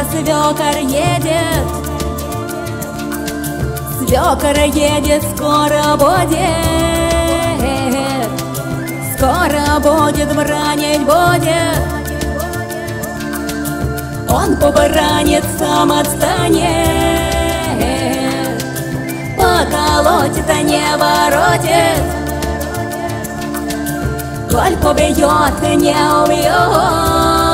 наша свекор едет. Свекор едет, скоро будет. Скоро будет, бранить будет. Он побранит, сам отстанет. Поколотит, а не воротит. Коль побьет, не убьет.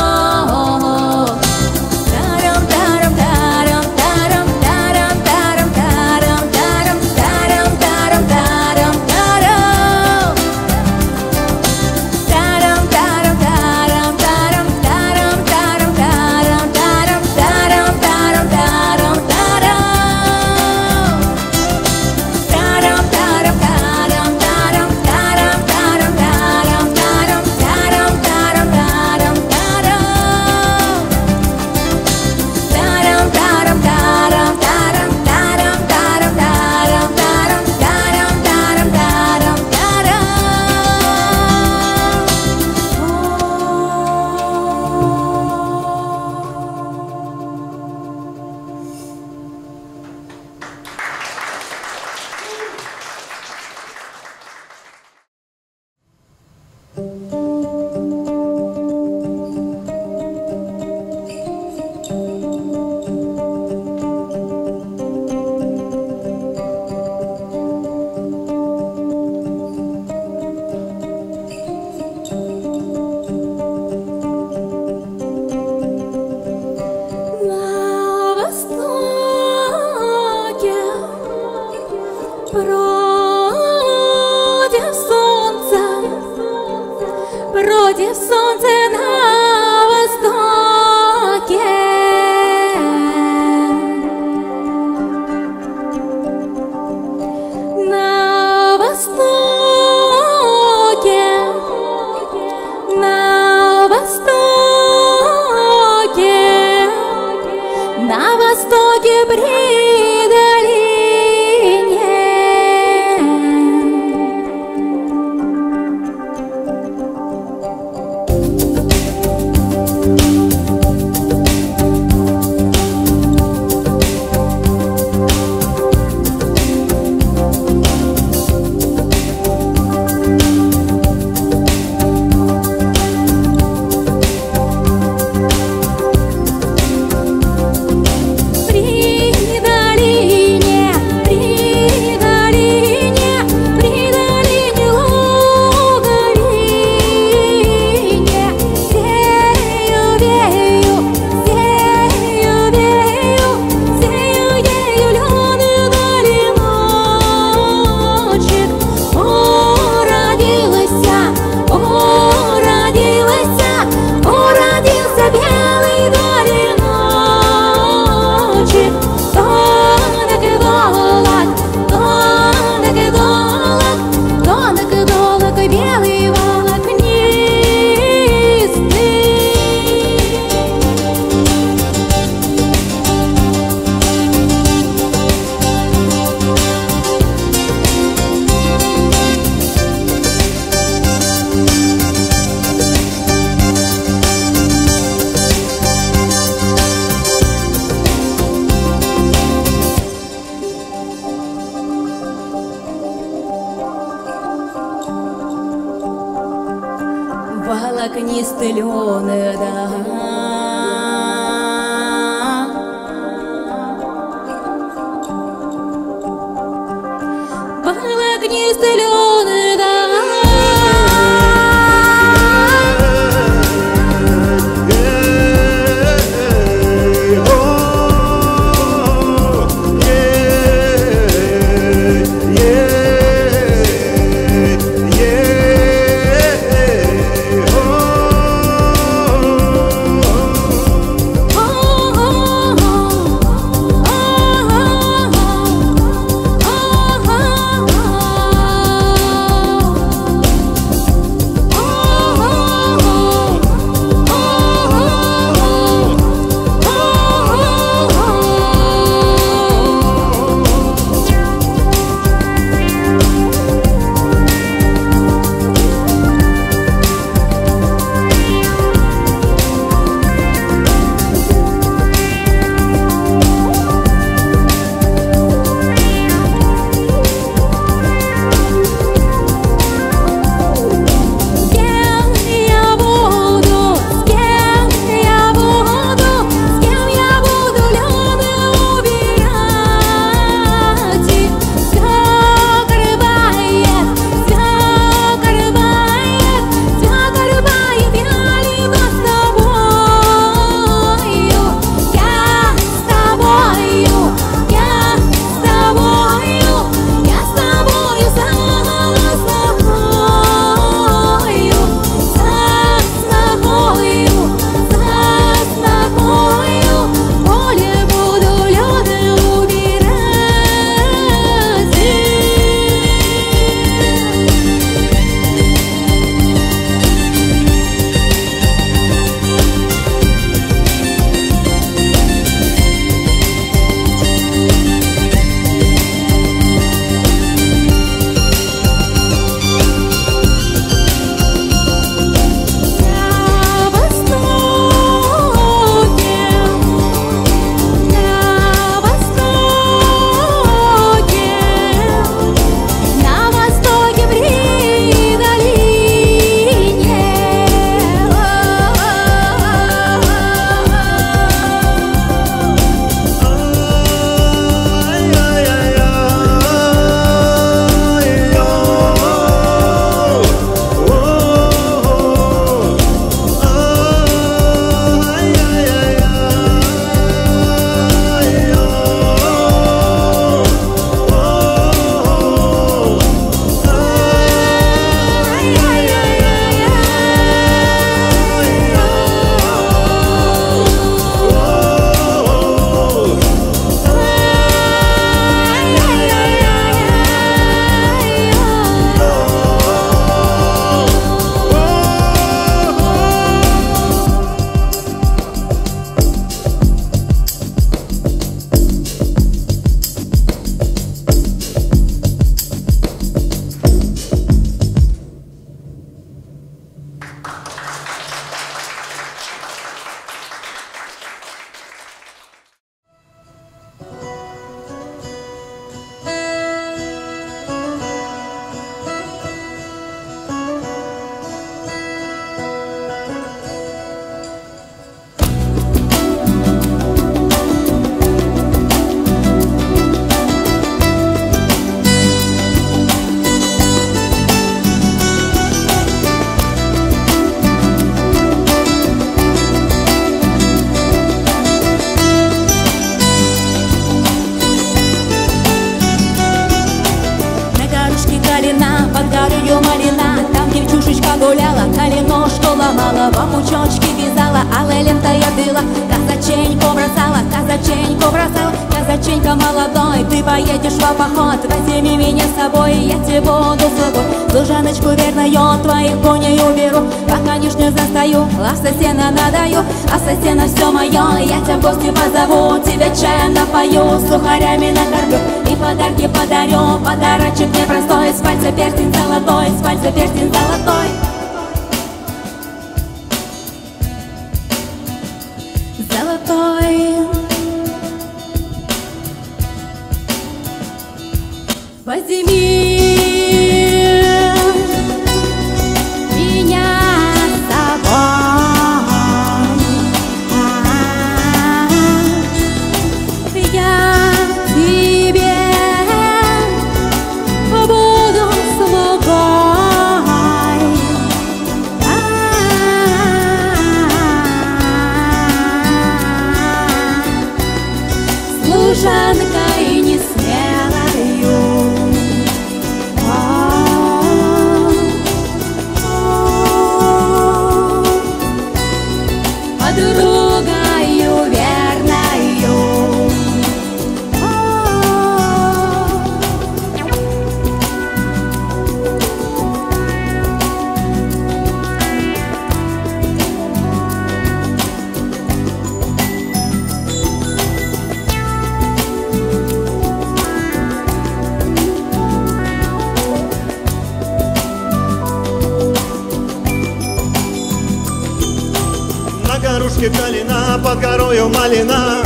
Малина.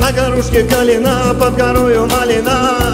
На горушке калина, под горою малина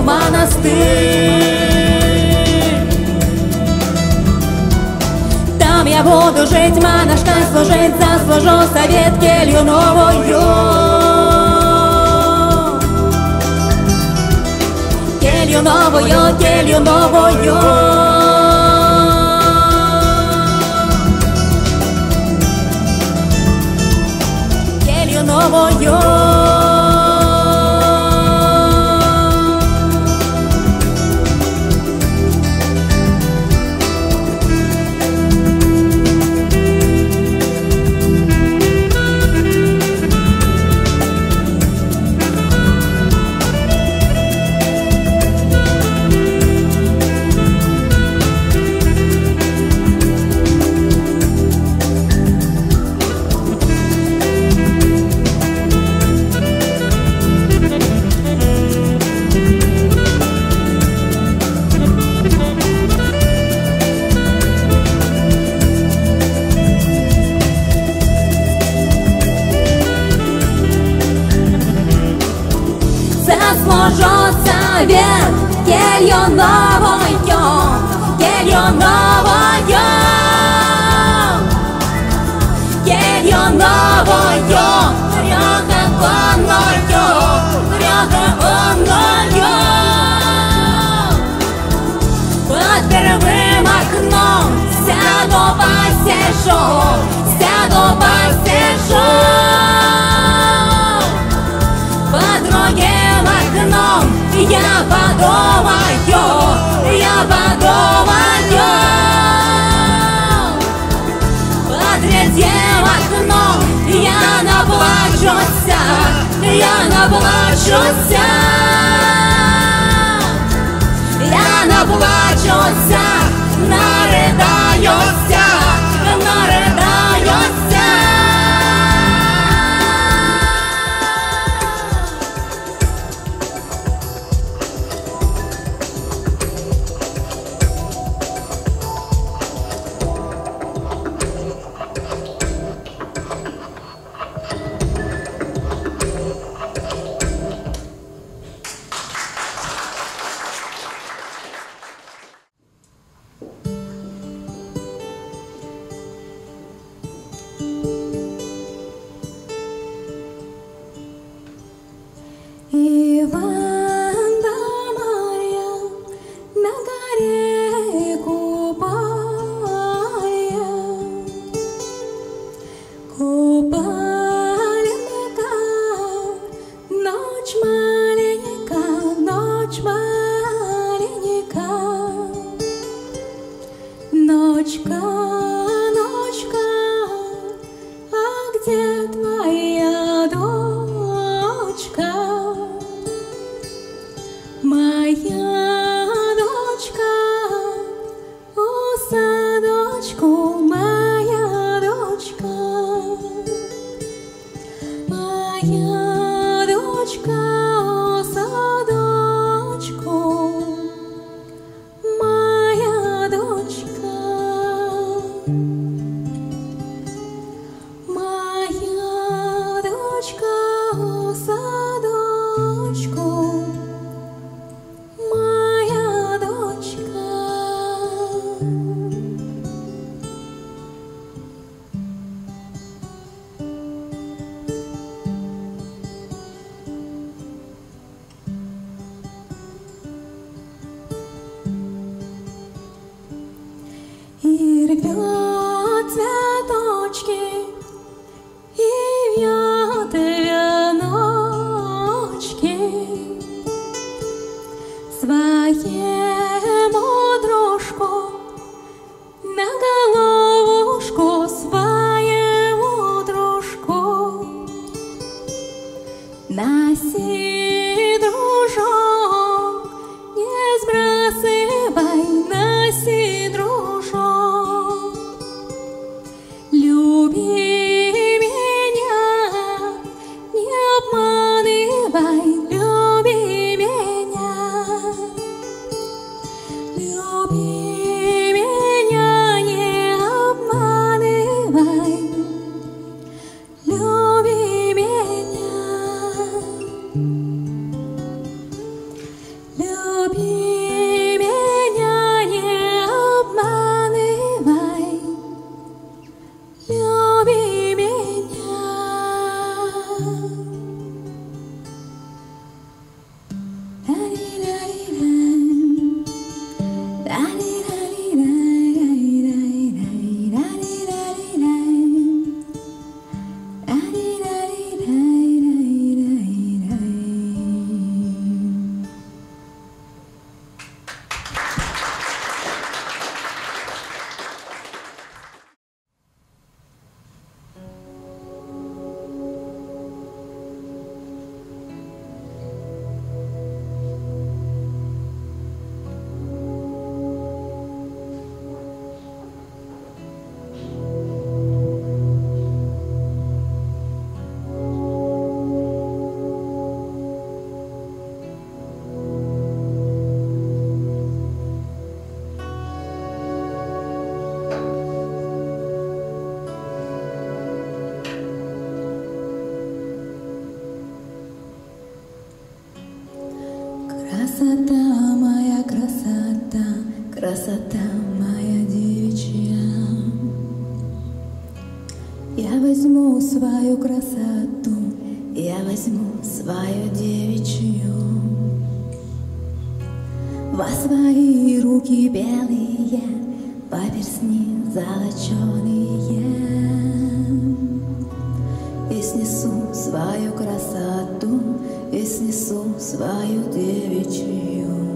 в монастырь. Там я буду жить, монашкой служить, заслужу совет келью новую. Келью новую, келью новую. наплачуся, я наплачуся, наридаюся. Bigla мои руки белые, поверсни золоченые. И снесу свою красоту, и снесу свою девичью.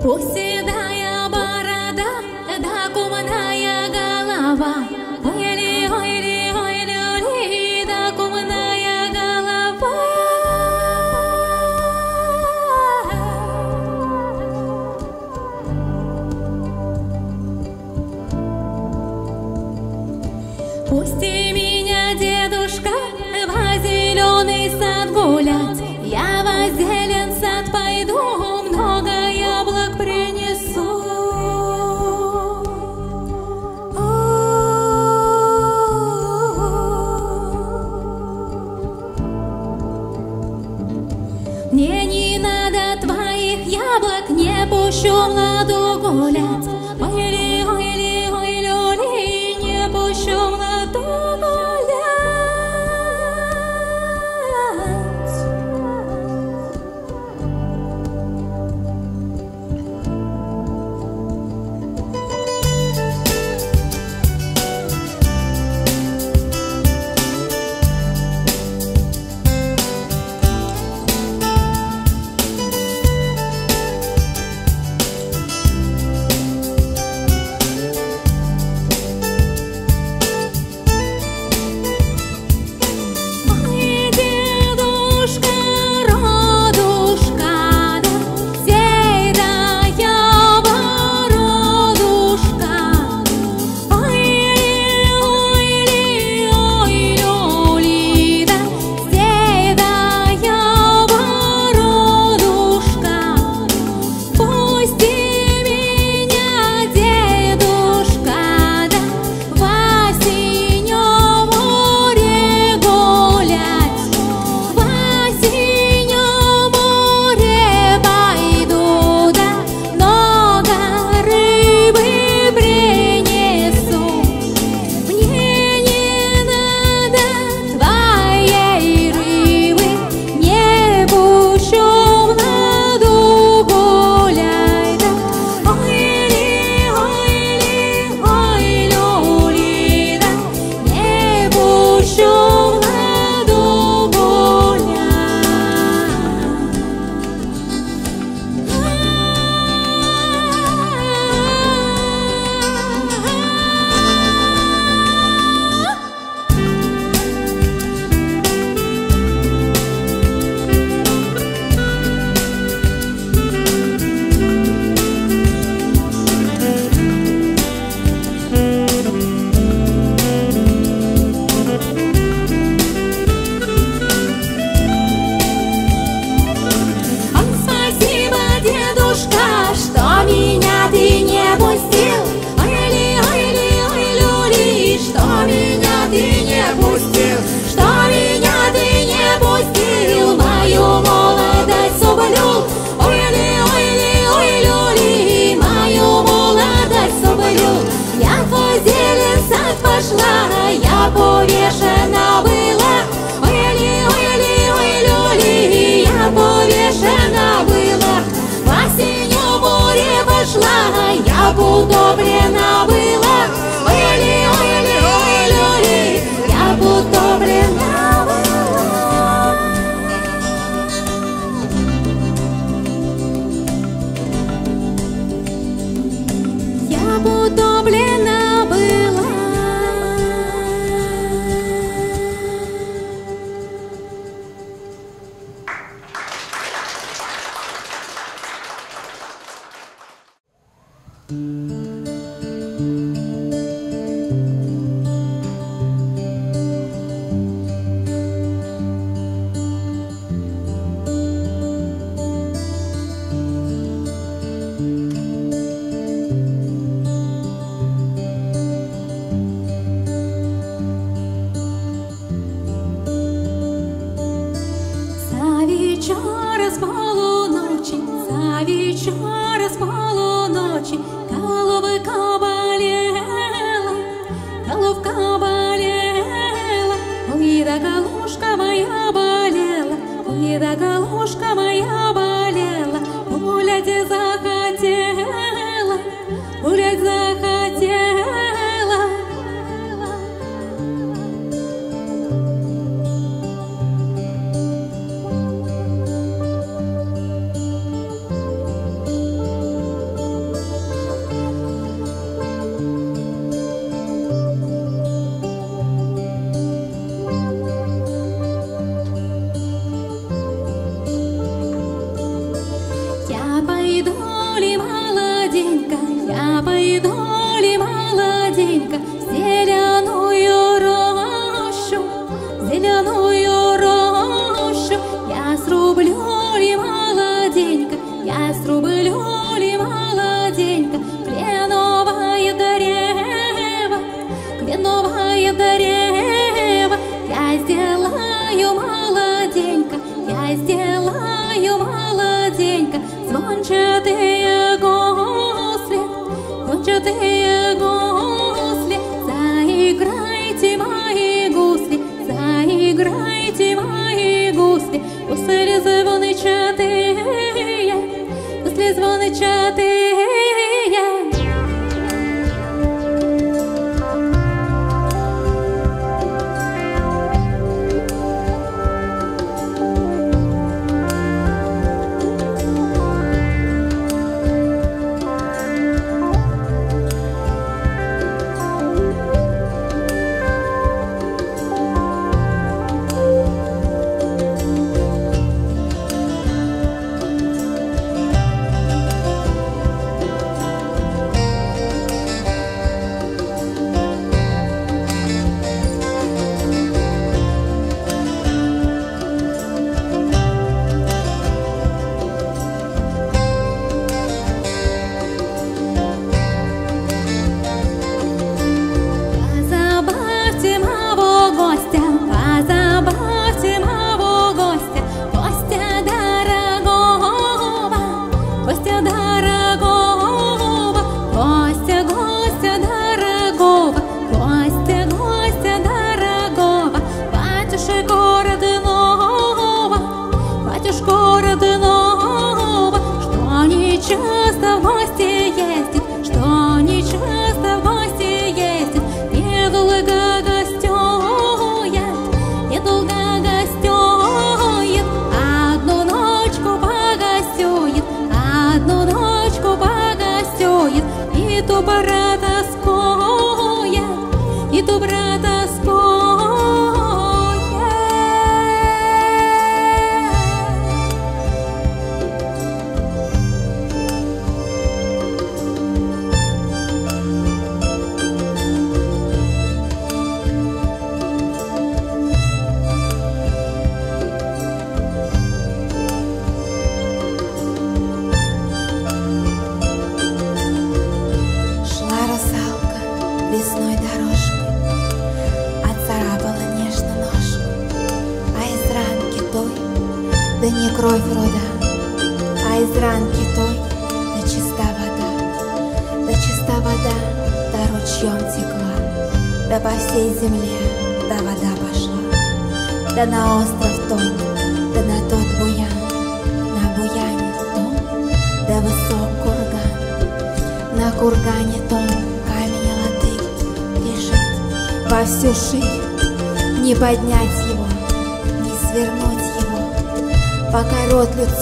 Por ser da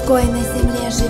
людской на земле живет,